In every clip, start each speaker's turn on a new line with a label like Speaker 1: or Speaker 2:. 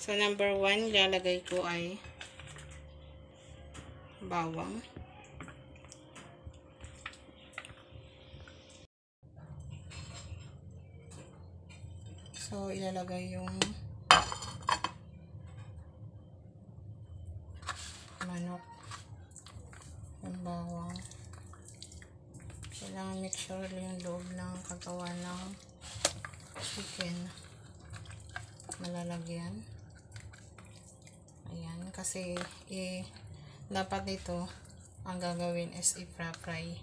Speaker 1: So, number one, lalagay ko ay bawang. So, ilalagay yung manok, yung bawang. Kailangan make sure yung loob ng kagawa ng chicken malalagyan. Ayan, kasi eh, dapat dito ang gagawin is i-fry.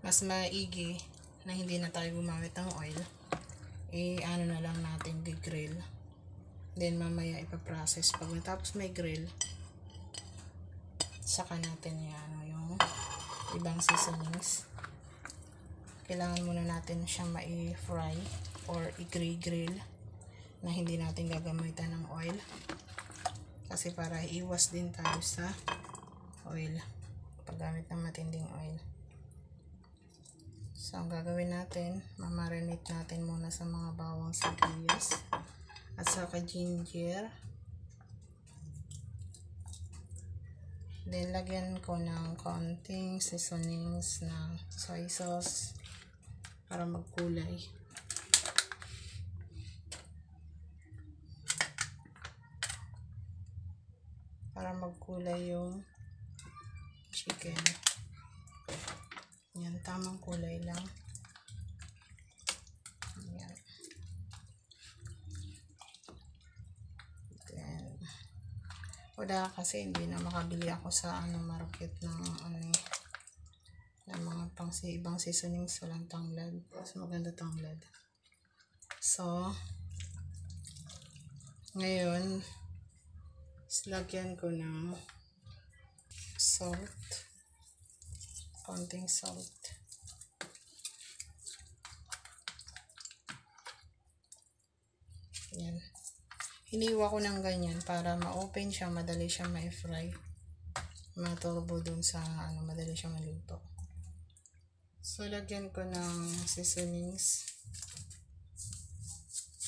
Speaker 1: Mas maigi na hindi na tayo gumamit ng oil. Eh, ano na lang natin, di-grill. Then, mamaya ipaprocess. Pag natapos may grill, saka natin yan, yung ibang seasonings. Kailangan muna natin siya ma-fry or i-grill na hindi natin gagamitan ng oil. Kasi para iwas din tayo sa oil. Paggamit ng matinding oil. So, ang gagawin natin, mamarinate natin muna sa mga bawang sibuyas at saka ginger. Then, lagyan ko ng konting seasonings ng soy sauce para magkulay. Para magkulay yung chicken. Yan, kulay lang. Yan. Then, wala kasi hindi na makabili ako sa ano market ng ano eh, ng mga pang si ibang seasonings walang tanglad. Mas maganda tanglad. So, ngayon, lagyan ko ng salt konting salt. Yan. Hiniwa ko ng ganyan para ma-open siya, madali siya ma-fry. Maturbo dun sa ano, madali siya maluto. So, lagyan ko ng seasonings.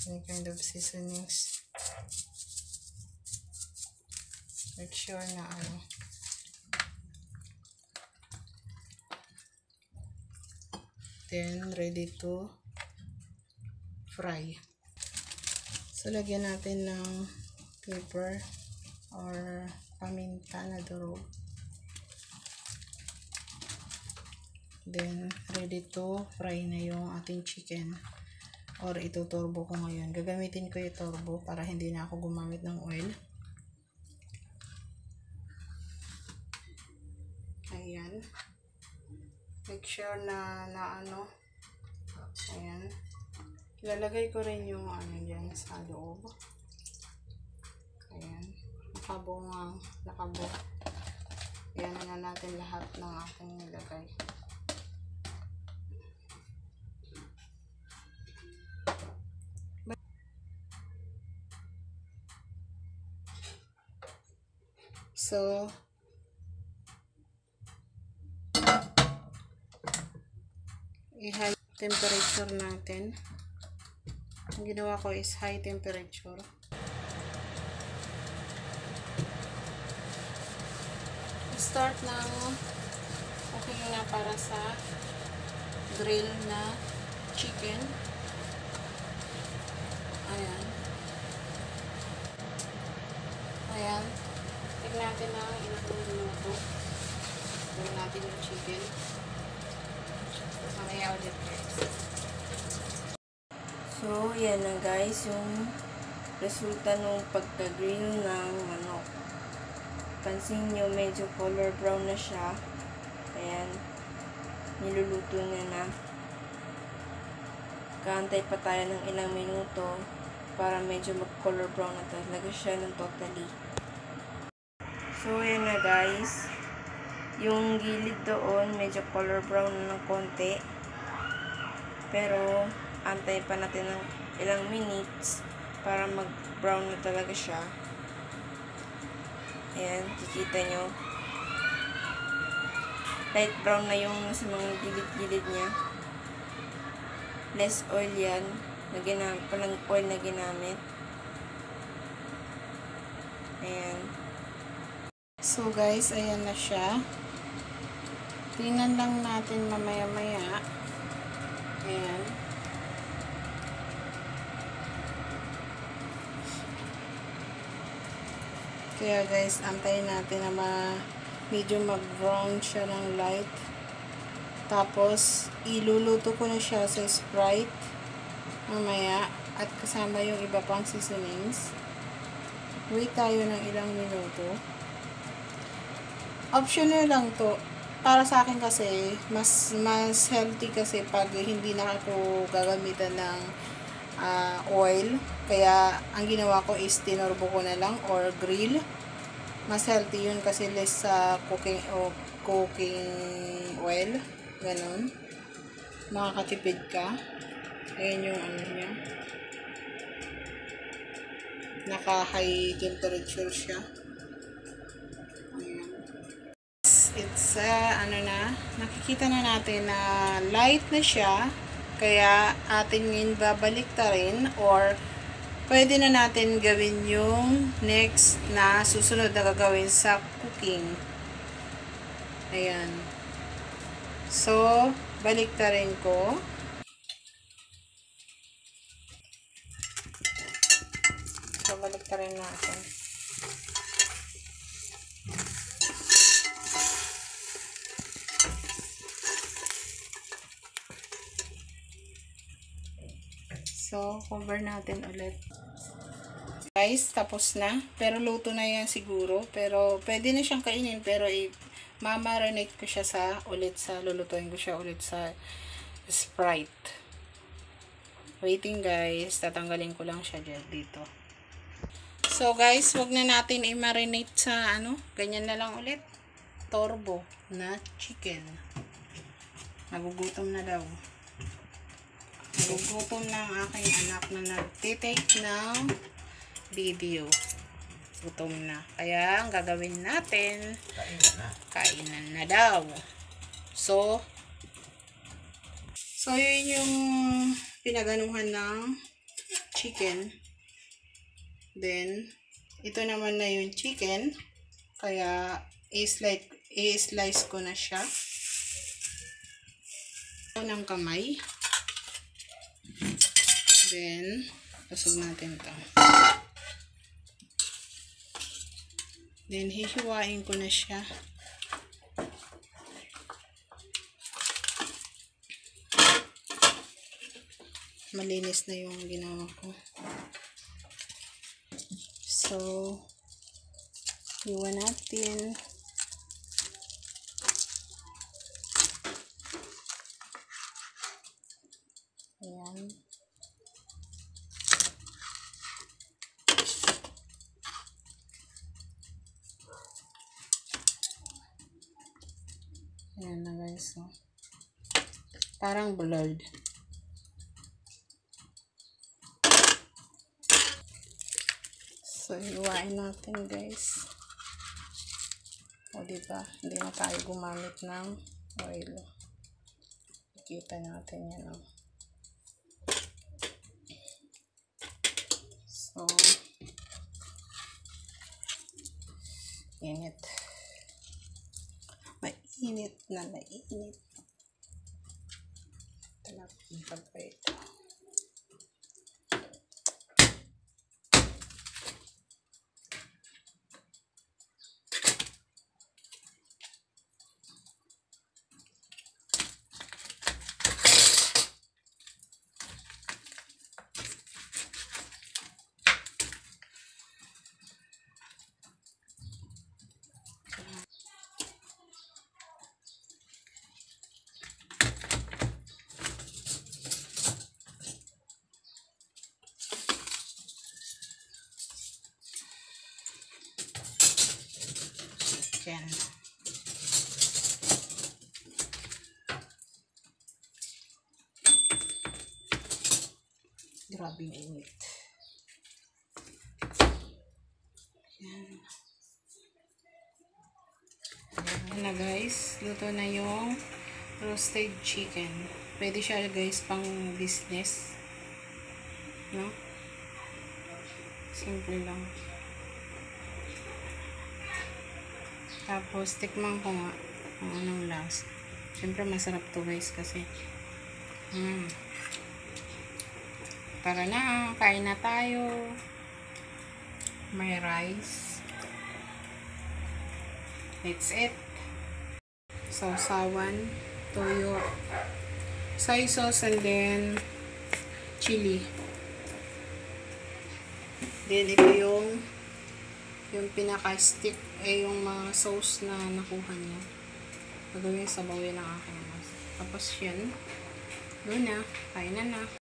Speaker 1: Any kind of seasonings. Make sure na ano, then ready to fry. So, lagyan natin ng pepper or paminta na durog. Then, ready to fry na yung ating chicken. Or ito turbo ko ngayon. Gagamitin ko yung turbo para hindi na ako gumamit ng oil. Ayan make sure na na ano ayan ilalagay ko rin yung ano dyan sa loob. Ayan. Nakabuo nga nakabuo. Ayan na natin lahat ng ating nilagay. So i-high temperature natin. Ang ginawa ko is high temperature. Start ng okay na para sa grill na chicken. Ayan. Ayan. Tignan natin na ilang minuto. Gawin natin yung chicken. Mamaya ulit guys.
Speaker 2: So, yan na guys, yung resulta ng pagka-grill ng manok. Pansin nyo, medyo color brown na siya. Ayan. Niluluto na na. Kaantay pa tayo ng ilang minuto para medyo mag-color brown na talaga siya ng totally. So, yan na guys. Yung gilid doon, medyo color brown na ng konti. Pero, antay pa natin ng ilang minutes para mag-brown na talaga siya. Ayan, kikita nyo. Light brown na yung nasa mga gilid-gilid niya. Less oil yan. Na ginamit, palang oil na ginamit. Ayan.
Speaker 1: So guys, ayan na siya. Tingnan lang natin mamaya-maya. Ayan. Kaya guys, antayin natin na ma medyo mag-brown siya ng light. Tapos, iluluto ko na siya sa Sprite mamaya at kasama yung iba pang seasonings. Wait tayo ng ilang minuto. Optional lang to. Para sa akin kasi, mas mas healthy kasi pag hindi na ako gagamitan ng ah, oil. Kaya, ang ginawa ko is tinorbo ko na lang or grill. Mas healthy yun kasi less sa cooking o cooking oil. Ganon. Makakatipid ka. Ayan yung ano niya. Naka high temperature siya. It's, it's uh, ano na, nakikita na natin na light na siya. Kaya atin ngayon babalik ta rin or pwede na natin gawin yung next na susunod na gagawin sa cooking. Ayan. So, balik ta rin ko. So, balik ta rin natin. So, cover natin ulit. Guys, tapos na. Pero luto na yan siguro. Pero, pwede na siyang kainin. Pero, i- mamarinate ko siya sa, ulit sa, lulutuin ko siya ulit sa Sprite. Waiting guys. Tatanggalin ko lang siya dito. So, guys, wag na natin i-marinate sa, ano, ganyan na lang ulit. Torbo na chicken. Nagugutom na daw. Nagugutom na ang aking anak na nagtitake ng video. Gutom na. Kaya, ang gagawin natin, kainan na daw. So, so yun yung pinaganuhan ng chicken. Then, ito naman na yung chicken. Kaya, i-slice ko na siya. Ito ng kamay. Then, tusog natin to. Then, hihiwain ko na siya. Malinis na yung ginawa ko. So, iwan natin. Ayan. Ayan na guys. So. Parang blurred. So, iwain natin guys. O, diba? Hindi na tayo gumamit ng oil. Kita natin yan, o. So, init. Mainit na mainit. Talagang pa ito. Yan. Grabe yung init. Yan. Ayan na guys. Luto na yung roasted chicken. Pwede siya guys pang business. No? Simple lang. Tapos, tikman ko nga kung anong last. Siyempre, masarap to guys kasi. Mm. Tara na, kain na tayo. May rice. That's it. Sausawan, toyo, soy sauce, and then chili. Then, ito yung yung pinaka-stick ay yung mga sauce na nakuha niya. Gagawin sa bawin ng aking mas. Tapos yan. Doon na. Kain na na.